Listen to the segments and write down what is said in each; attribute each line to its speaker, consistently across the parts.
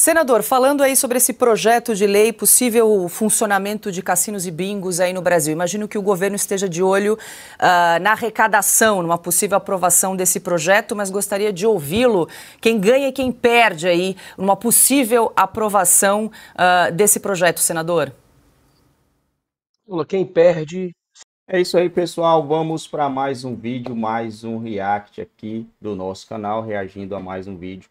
Speaker 1: Senador, falando aí sobre esse projeto de lei, possível funcionamento de cassinos e bingos aí no Brasil, imagino que o governo esteja de olho uh, na arrecadação, numa possível aprovação desse projeto, mas gostaria de ouvi-lo, quem ganha e quem perde aí, numa possível aprovação uh, desse projeto, senador.
Speaker 2: Quem perde. É isso aí, pessoal. Vamos para mais um vídeo, mais um react aqui do nosso canal, reagindo a mais um vídeo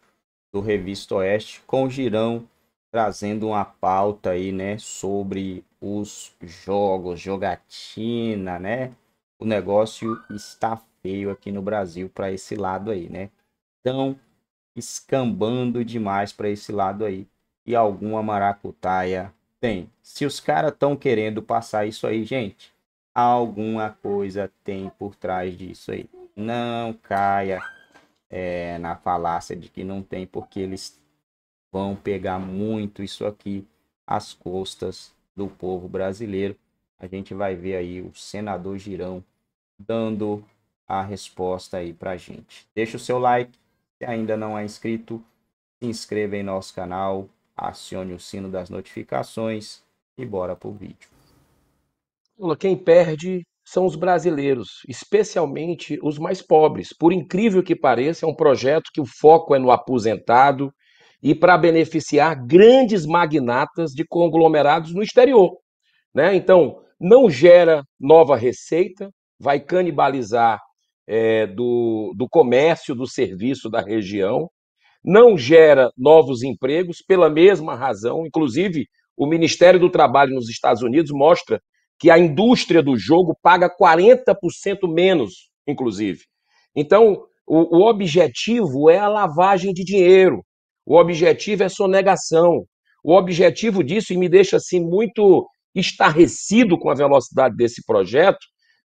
Speaker 2: do Revista Oeste, com o Girão trazendo uma pauta aí, né, sobre os jogos, jogatina, né? O negócio está feio aqui no Brasil para esse lado aí, né? Estão escambando demais para esse lado aí. E alguma maracutaia tem. Se os caras estão querendo passar isso aí, gente, alguma coisa tem por trás disso aí. Não caia é, na falácia de que não tem, porque eles vão pegar muito isso aqui às custas do povo brasileiro. A gente vai ver aí o senador Girão dando a resposta aí pra gente. Deixa o seu like, se ainda não é inscrito, se inscreva em nosso canal, acione o sino das notificações e bora pro vídeo.
Speaker 3: Quem perde são os brasileiros, especialmente os mais pobres. Por incrível que pareça, é um projeto que o foco é no aposentado e para beneficiar grandes magnatas de conglomerados no exterior. Né? Então, não gera nova receita, vai canibalizar é, do, do comércio, do serviço da região, não gera novos empregos pela mesma razão. Inclusive, o Ministério do Trabalho nos Estados Unidos mostra que a indústria do jogo paga 40% menos, inclusive. Então, o, o, objetivo é a lavagem de dinheiro, o objetivo é sonegação. O objetivo disso, e me deixa assim muito estarrecido com a velocidade desse projeto,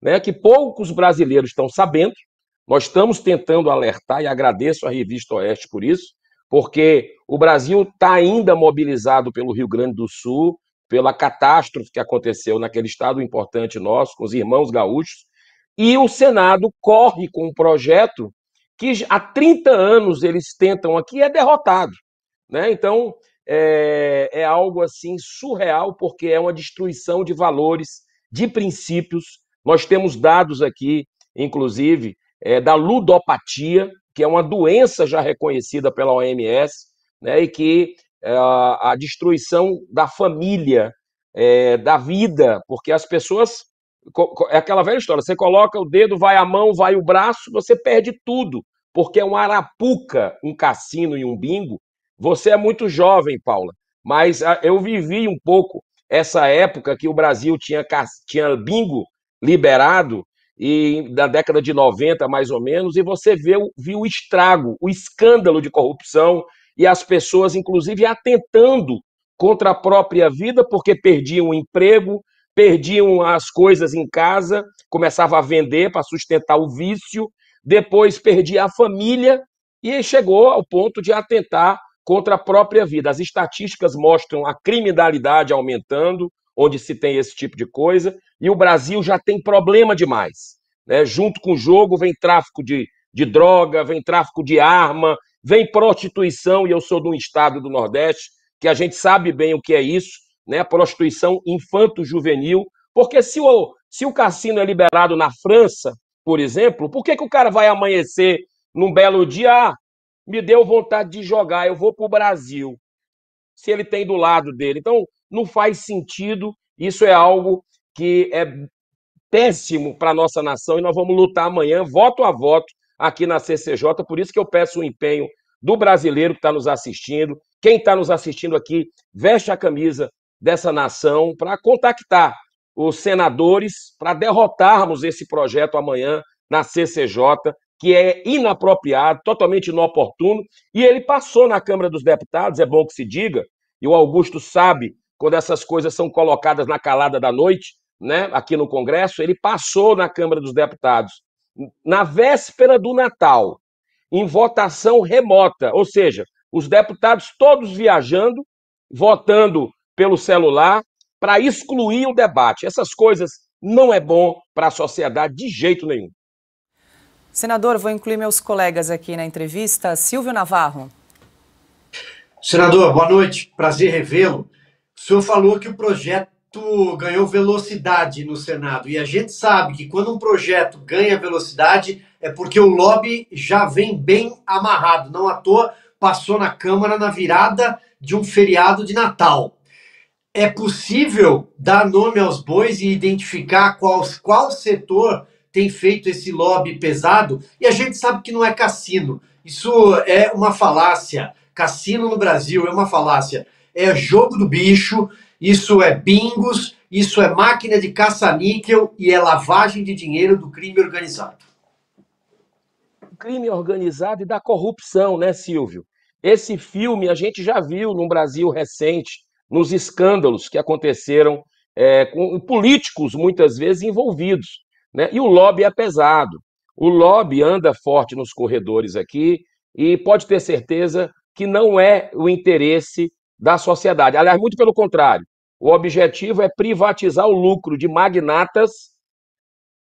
Speaker 3: né, que poucos brasileiros estão sabendo. Nós estamos tentando alertar e agradeço a Revista Oeste por isso, porque o Brasil está ainda mobilizado pelo Rio Grande do Sul, pela catástrofe que aconteceu naquele estado importante nosso, com os irmãos gaúchos, e o Senado corre com um projeto que há 30 anos eles tentam aqui é derrotado. Né? Então, é, é algo assim surreal, porque é uma destruição de valores, de princípios. Nós temos dados aqui, inclusive, é, da ludopatia, que é uma doença já reconhecida pela OMS, né, e que a destruição da família, é, da vida, porque as pessoas. É aquela velha história: você coloca o dedo, vai a mão, vai o braço, você perde tudo, porque é um arapuca, um cassino e um bingo. Você é muito jovem, Paula, mas eu vivi um pouco essa época que o Brasil tinha, tinha bingo liberado, e da década de 90, mais ou menos, e você viu, viu o estrago, o escândalo de corrupção, e as pessoas, inclusive, atentando contra a própria vida, porque perdiam o emprego, perdiam as coisas em casa, começava a vender para sustentar o vício, depois perdia a família e chegou ao ponto de atentar contra a própria vida. As estatísticas mostram a criminalidade aumentando, onde se tem esse tipo de coisa, e o Brasil já tem problema demais. Né? Junto com o jogo vem tráfico de, de droga, vem tráfico de arma, Vem prostituição, e eu sou de um estado do Nordeste, que a gente sabe bem o que é isso, né? Prostituição infanto-juvenil. Porque se o, se o cassino é liberado na França, por exemplo, por que, que o cara vai amanhecer num belo dia? Ah, me deu vontade de jogar, eu vou para o Brasil. Se ele tem do lado dele. Então, não faz sentido. Isso é algo que é péssimo para a nossa nação e nós vamos lutar amanhã, voto a voto, aqui na CCJ, por isso que eu peço o empenho do brasileiro que está nos assistindo. Quem está nos assistindo aqui, veste a camisa dessa nação para contactar os senadores para derrotarmos esse projeto amanhã na CCJ, que é inapropriado, totalmente inoportuno, e ele passou na Câmara dos Deputados, é bom que se diga, e o Augusto sabe quando essas coisas são colocadas na calada da noite, né, aqui no Congresso, ele passou na Câmara dos Deputados na véspera do Natal, em votação remota, ou seja, os deputados todos viajando, votando pelo celular para excluir o debate. Essas coisas não é bom para a sociedade de jeito nenhum.
Speaker 1: Senador, vou incluir meus colegas aqui na entrevista. Silvio Navarro.
Speaker 4: Senador, boa noite. Prazer revê-lo. O senhor falou que o projeto ganhou velocidade no Senado. E a gente sabe que quando um projeto ganha velocidade é porque o lobby já vem bem amarrado. Não à toa passou na Câmara na virada de um feriado de Natal. É possível dar nome aos bois e identificar qual, qual setor tem feito esse lobby pesado? E a gente sabe que não é cassino. Isso é uma falácia. Cassino no Brasil é uma falácia. É jogo do bicho, isso é bingos, isso é máquina de caça-níquel e é lavagem de dinheiro do crime organizado.
Speaker 3: Crime organizado e da corrupção, né, Silvio? Esse filme a gente já viu no Brasil recente, nos escândalos que aconteceram é, com políticos muitas vezes envolvidos. Né? E o lobby é pesado. O lobby anda forte nos corredores aqui e pode ter certeza que não é o interesse da sociedade. Aliás, muito pelo contrário. O objetivo é privatizar o lucro de magnatas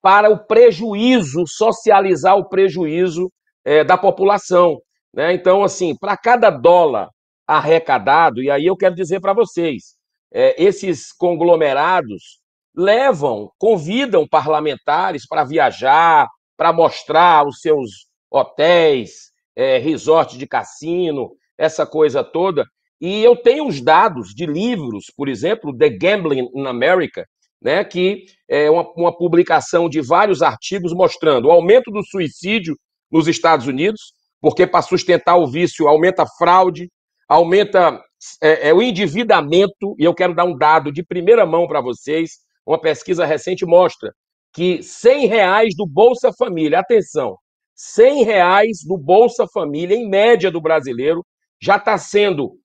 Speaker 3: para o prejuízo, socializar o prejuízo é, da população. Né? Então, assim, para cada dólar arrecadado, e aí eu quero dizer para vocês, é, esses conglomerados levam, convidam parlamentares para viajar, para mostrar os seus hotéis, é, de cassino, essa coisa toda. E eu tenho os dados de livros, por exemplo, The Gambling in America, né, que é uma, uma publicação de vários artigos mostrando o aumento do suicídio nos Estados Unidos, porque para sustentar o vício aumenta a fraude, aumenta é, é, o endividamento, e eu quero dar um dado de primeira mão para vocês, uma pesquisa recente mostra que 100 reais do Bolsa Família, atenção, 100 reais do Bolsa Família, em média do brasileiro, já está sendo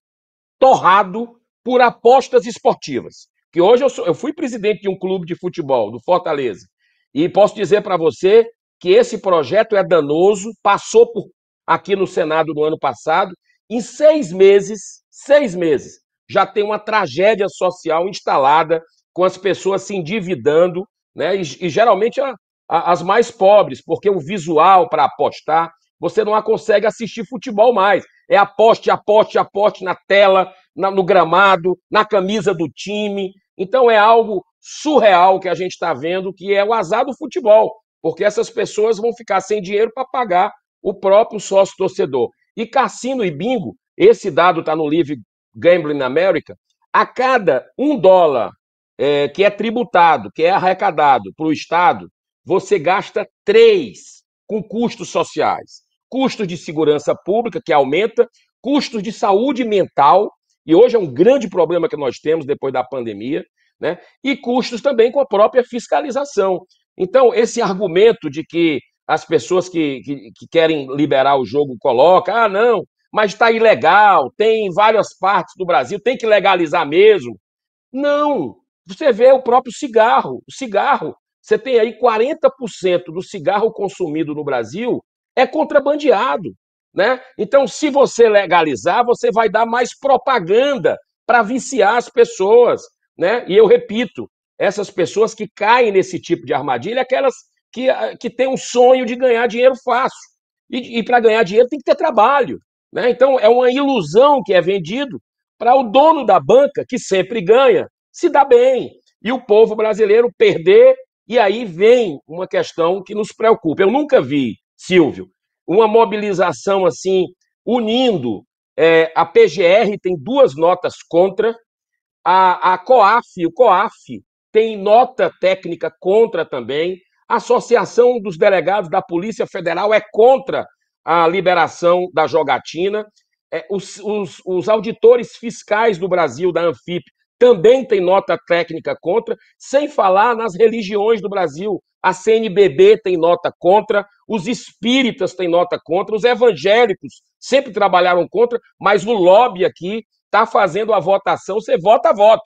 Speaker 3: torrado por apostas esportivas. Que hoje eu, sou, eu fui presidente de um clube de futebol, do Fortaleza, e posso dizer para você que esse projeto é danoso, passou por aqui no Senado no ano passado, em seis meses, seis meses, já tem uma tragédia social instalada, com as pessoas se endividando, né? E, e geralmente a, a, as mais pobres, porque o visual para apostar, você não consegue assistir futebol mais. É aposte, aposte, aposte na tela, na, no gramado, na camisa do time. Então é algo surreal que a gente está vendo, que é o azar do futebol, porque essas pessoas vão ficar sem dinheiro para pagar o próprio sócio torcedor. E cassino e bingo, esse dado está no livro Gambling America, a cada um dólar é, que é tributado, que é arrecadado para o Estado, você gasta três com custos sociais. Custos de segurança pública, que aumenta, custos de saúde mental, e hoje é um grande problema que nós temos depois da pandemia, né? e custos também com a própria fiscalização. Então, esse argumento de que as pessoas que, que, que querem liberar o jogo colocam, ah, não, mas está ilegal, tem em várias partes do Brasil, tem que legalizar mesmo. Não, você vê o próprio cigarro. O cigarro, você tem aí 40% do cigarro consumido no Brasil é contrabandeado. Né? Então, se você legalizar, você vai dar mais propaganda para viciar as pessoas. Né? E eu repito, essas pessoas que caem nesse tipo de armadilha, aquelas que, que têm um sonho de ganhar dinheiro fácil. E, e para ganhar dinheiro tem que ter trabalho. Né? Então, é uma ilusão que é vendido para o dono da banca, que sempre ganha, se dá bem. E o povo brasileiro perder, e aí vem uma questão que nos preocupa. Eu nunca vi, Silvio, uma mobilização assim, unindo. É, a PGR tem duas notas contra, a, a COAF, o COAF, tem nota técnica contra também, a Associação dos Delegados da Polícia Federal é contra a liberação da jogatina. É, os, os, os, auditores fiscais do Brasil, da Anfip, também tem nota técnica contra, sem falar nas religiões do Brasil. A CNBB tem nota contra, os espíritas têm nota contra, os evangélicos sempre trabalharam contra, mas o lobby aqui está fazendo a votação, você vota a voto.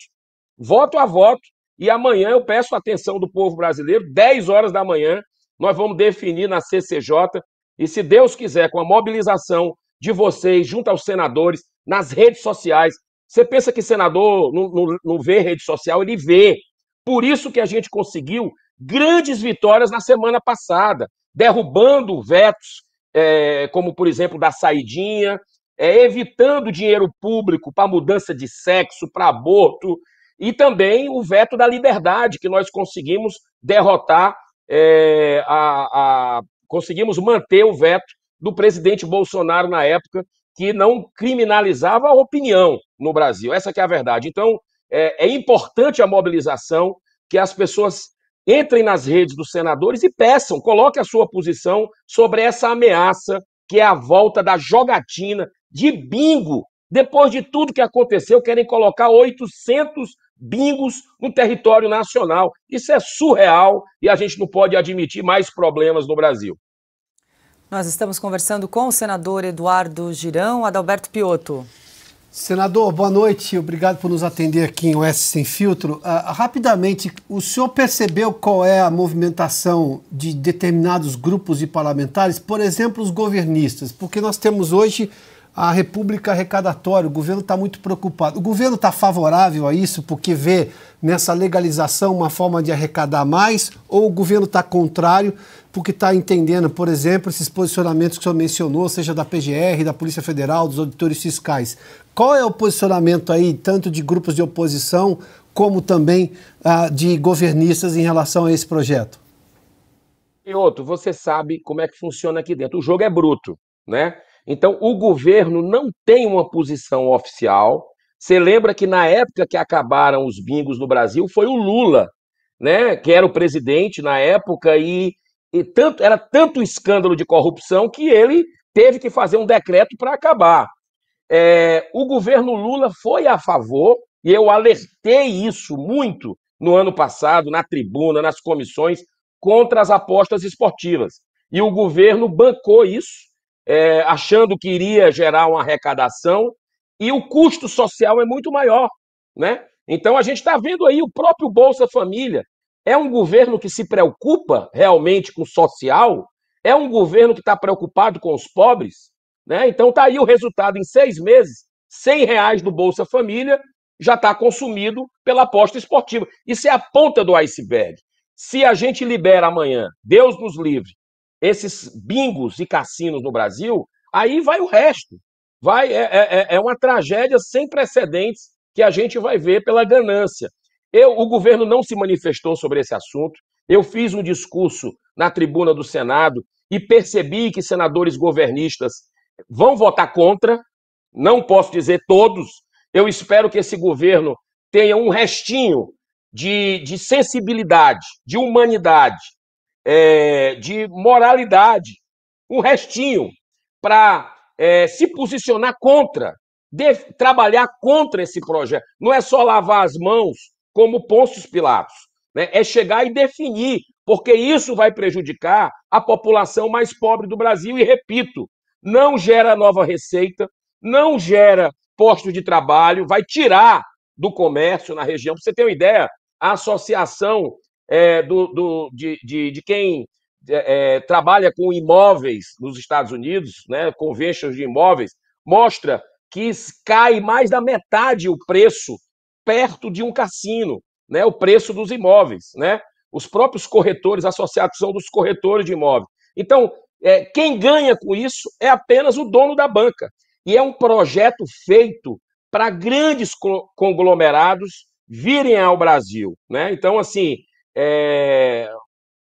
Speaker 3: Voto a voto. E amanhã eu peço a atenção do povo brasileiro, 10 horas da manhã, nós vamos definir na CCJ, e se Deus quiser, com a mobilização de vocês, junto aos senadores, nas redes sociais, você pensa que senador não, não, não vê rede social? Ele vê. Por isso que a gente conseguiu grandes vitórias na semana passada, derrubando vetos, é, como por exemplo da saidinha, é, evitando dinheiro público para mudança de sexo, para aborto, e também o veto da liberdade, que nós conseguimos derrotar, é, a, a, conseguimos manter o veto do presidente Bolsonaro na época, que não criminalizava a opinião no Brasil. Essa é a verdade. Então, é, é importante a mobilização, que as pessoas entrem nas redes dos senadores e peçam, coloque a sua posição sobre essa ameaça que é a volta da jogatina de bingo. Depois de tudo que aconteceu, querem colocar 800 bingos no território nacional. Isso é surreal e a gente não pode admitir mais problemas no Brasil.
Speaker 1: Nós estamos conversando com o senador Eduardo Girão, Adalberto Piotto.
Speaker 5: Senador, boa noite. Obrigado por nos atender aqui em Oeste Sem Filtro. Uh, rapidamente, o senhor percebeu qual é a movimentação de determinados grupos de parlamentares, por exemplo, os governistas? Porque nós temos hoje a República arrecadatória, o governo está muito preocupado. O governo está favorável a isso porque vê nessa legalização uma forma de arrecadar mais, ou o governo está contrário porque está entendendo, por exemplo, esses posicionamentos que o senhor mencionou, seja da PGR, da Polícia Federal, dos auditores fiscais. Qual é o posicionamento aí, tanto de grupos de oposição, como também ah, de governistas em relação a esse projeto?
Speaker 3: Outro, você sabe como é que funciona aqui dentro. O jogo é bruto, né? Então, o governo não tem uma posição oficial. Você lembra que na época que acabaram os bingos no Brasil, foi o Lula, né, que era o presidente na época, e e tanto, era tanto escândalo de corrupção que ele teve que fazer um decreto para acabar. É, o governo Lula foi a favor, e eu alertei isso muito no ano passado, na tribuna, nas comissões, contra as apostas esportivas. E o governo bancou isso, é, achando que iria gerar uma arrecadação, e o custo social é muito maior. Né? Então a gente está vendo aí o próprio Bolsa Família, é um governo que se preocupa realmente com o social? É um governo que está preocupado com os pobres? Né? Então está aí o resultado em seis meses, 100 reais do Bolsa Família já está consumido pela aposta esportiva. Isso é a ponta do iceberg. Se a gente libera amanhã, Deus nos livre, esses bingos e cassinos no Brasil, aí vai o resto. Vai é, é, é uma tragédia sem precedentes que a gente vai ver pela ganância. Eu, o governo não se manifestou sobre esse assunto. Eu fiz um discurso na tribuna do Senado e percebi que senadores governistas vão votar contra. Não posso dizer todos. Eu espero que esse governo tenha um restinho de, de sensibilidade, de humanidade, é, de moralidade, um restinho para é, se posicionar contra, trabalhar contra esse projeto. Não é só lavar as mãos como Pôncio Pilatos. Né? É chegar e definir, porque isso vai prejudicar a população mais pobre do Brasil. E repito, não gera nova receita, não gera posto de trabalho, vai tirar do comércio na região. Para você ter uma ideia, a associação é, do, do, de, de, de quem é, é trabalha com imóveis nos Estados Unidos, né, conventions de imóveis, mostra que cai mais da metade o preço perto de um cassino, né? O preço dos imóveis, né? Os próprios corretores, a associação dos corretores de imóveis. Então, é, quem ganha com isso é apenas o dono da banca. E é um projeto feito para grandes conglomerados virem ao Brasil. Né? Então, assim, é,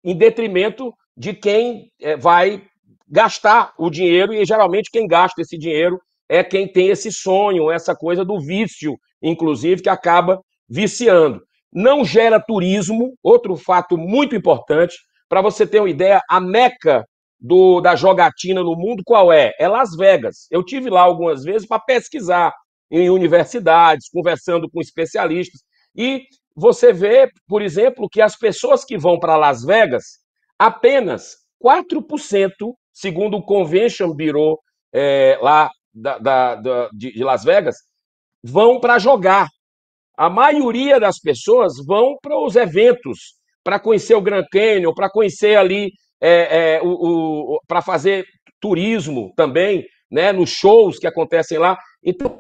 Speaker 3: em detrimento de quem é, vai gastar o dinheiro, e geralmente quem gasta esse dinheiro é quem tem esse sonho, essa coisa do vício inclusive, que acaba viciando. Não gera turismo, outro fato muito importante. Para você ter uma ideia, a meca do, da jogatina no mundo qual é? É Las Vegas. Eu tive lá algumas vezes para pesquisar em universidades, conversando com especialistas, e você vê, por exemplo, que as pessoas que vão para Las Vegas, apenas 4%, segundo o Convention Bureau é, lá da, da, da de, Las Vegas, vão para jogar. A maioria das pessoas vão para os eventos, para conhecer o Grand Canyon, para conhecer ali, é, é, o, o para fazer turismo também, né, nos shows que acontecem lá. Então,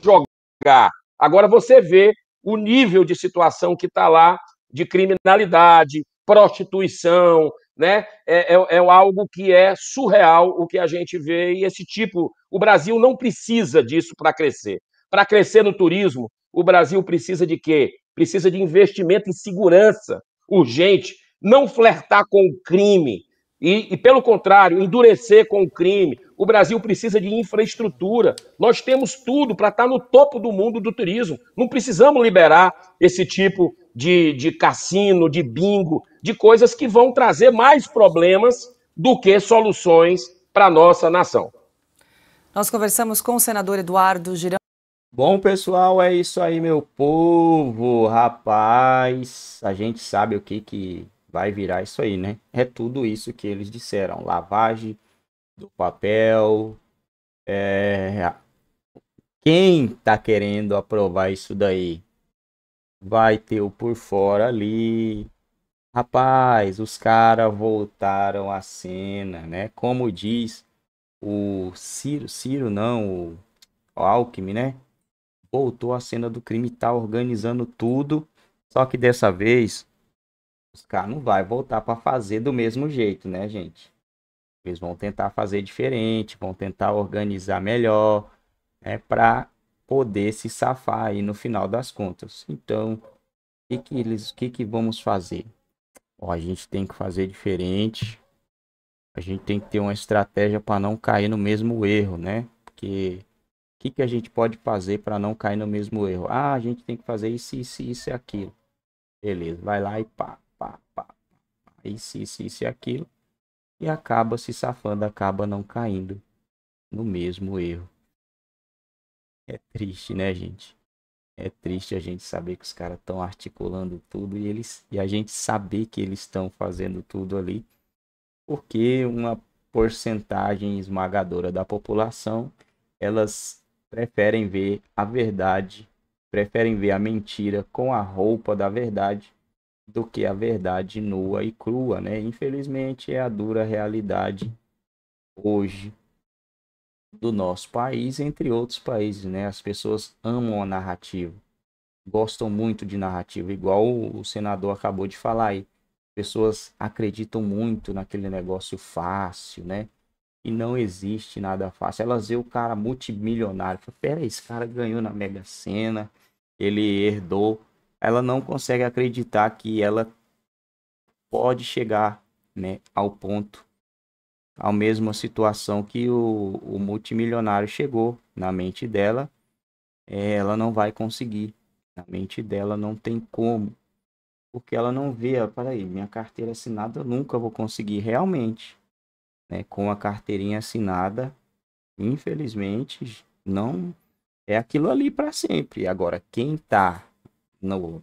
Speaker 3: jogar. Agora você vê o nível de situação que está lá de criminalidade, prostituição, né? É, é, é, algo que é surreal o que a gente vê e esse tipo. O Brasil não precisa disso para crescer. Para crescer no turismo, o Brasil precisa de quê? Precisa de investimento em segurança urgente, não flertar com o crime e, e, pelo contrário, endurecer com o crime. O Brasil precisa de infraestrutura. Nós temos tudo para estar no topo do mundo do turismo. Não precisamos liberar esse tipo de, de cassino, de bingo, de coisas que vão trazer mais problemas do que soluções para a nossa nação.
Speaker 1: Nós conversamos com o senador Eduardo Girão.
Speaker 2: Bom, pessoal, é isso aí, meu povo. Rapaz, a gente sabe o que, que vai virar isso aí, né? É tudo isso que eles disseram: lavagem do papel. É... Quem tá querendo aprovar isso daí? Vai ter o por fora ali. Rapaz, os caras voltaram à cena, né? Como diz o Ciro, Ciro não, o Alckmin, né? voltou à cena do crime, tá organizando tudo. Só que dessa vez os caras não vai voltar para fazer do mesmo jeito, né, gente? Eles vão tentar fazer diferente, vão tentar organizar melhor, né, para poder se safar aí no final das contas. Então, o que que eles, que que vamos fazer? A gente tem que fazer diferente. A gente tem que ter uma estratégia para não cair no mesmo erro, né? Porque o que, que a gente pode fazer para não cair no mesmo erro? Ah, a gente tem que fazer isso, isso, isso e aquilo. Beleza, vai lá e pá, pá, pá. Isso, isso, isso e aquilo. E acaba se safando, acaba não caindo no mesmo erro. É triste, né, gente? É triste a gente saber que os caras estão articulando tudo e eles e a gente saber que eles estão fazendo tudo ali, porque uma porcentagem esmagadora da população elas preferem ver a verdade, preferem ver a mentira com a roupa da verdade do que a verdade nua e crua, né? Infelizmente é a dura realidade hoje do nosso país, entre outros países, né? As pessoas amam a narrativa, gostam muito de narrativa, igual o senador acabou de falar aí. Pessoas acreditam muito naquele negócio fácil, né? E não existe nada fácil. Elas veem o cara multimilionário. Fala, Pera esse cara ganhou na Mega Sena. Ele herdou. Ela não consegue acreditar que ela pode chegar né, ao ponto, à mesma situação que o, o multimilionário chegou na mente dela. É, ela não vai conseguir. Na mente dela não tem como. Porque ela não vê, peraí, minha carteira assinada eu nunca vou conseguir realmente né, com a carteirinha assinada, infelizmente, não é aquilo ali para sempre. Agora, quem tá no,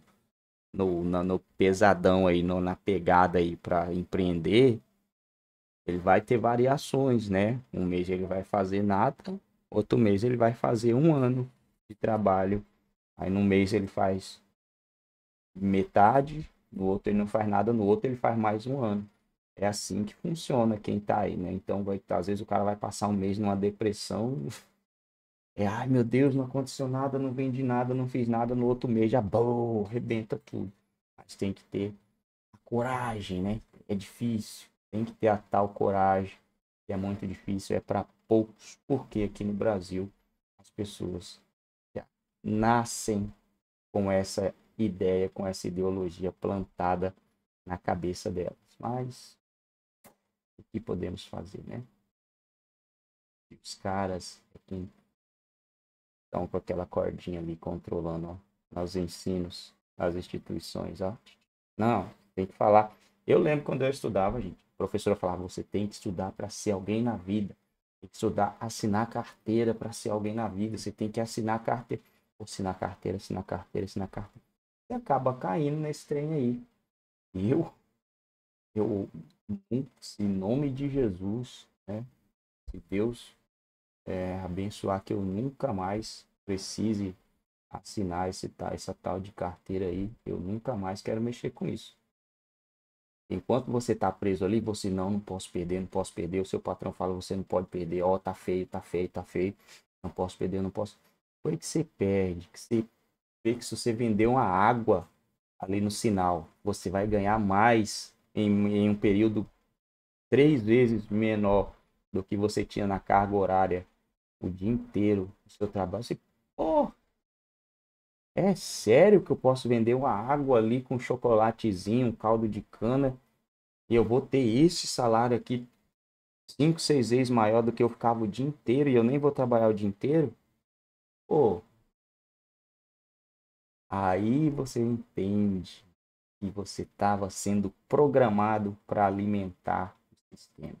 Speaker 2: no, no, pesadão aí, no, na pegada aí para empreender, ele vai ter variações, né? Um mês ele vai fazer nada, outro mês ele vai fazer um ano de trabalho. Aí no mês ele faz metade, no outro ele não faz nada, no outro ele faz mais um ano. É assim que funciona quem tá aí, né? Então, vai, às vezes o cara vai passar um mês numa depressão. É, ai meu Deus, não aconteceu nada, não vendi nada, não fiz nada. No outro mês já, bom, rebenta tudo. Mas tem que ter a coragem, né? É difícil. Tem que ter a tal coragem. Que é muito difícil, é para poucos. Porque aqui no Brasil as pessoas nascem com essa ideia, com essa ideologia plantada na cabeça delas. Mas o que podemos fazer, né? Os caras aqui estão com aquela cordinha ali controlando ó, os ensinos, as instituições, ó. Não, tem que falar. Eu lembro quando eu estudava, gente, a professora falava: você tem que estudar para ser alguém na vida. Tem que estudar, assinar carteira para ser alguém na vida. Você tem que assinar carteira. Assinar carteira, assinar carteira, assinar carteira. Você acaba caindo nesse trem aí. Eu, eu em nome de Jesus, né? Se Deus é, abençoar que eu nunca mais precise assinar esse, essa tal de carteira aí, eu nunca mais quero mexer com isso. Enquanto você está preso ali, você não, não posso perder, não posso perder. O seu patrão fala, você não pode perder. Ó, oh, tá feio, tá feio, tá feio. Não posso perder, não posso. Foi que você perde, que você vê que se você vender uma água ali no sinal, você vai ganhar mais em, em um período três vezes menor do que você tinha na carga horária o dia inteiro do seu trabalho. Você, pô, é sério que eu posso vender uma água ali com chocolatezinho, um caldo de cana e eu vou ter esse salário aqui cinco, seis vezes maior do que eu ficava o dia inteiro e eu nem vou trabalhar o dia inteiro? Pô, aí você entende que você estava sendo programado para alimentar o sistema.